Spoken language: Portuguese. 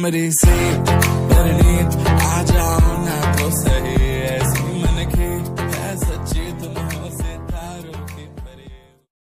merecer.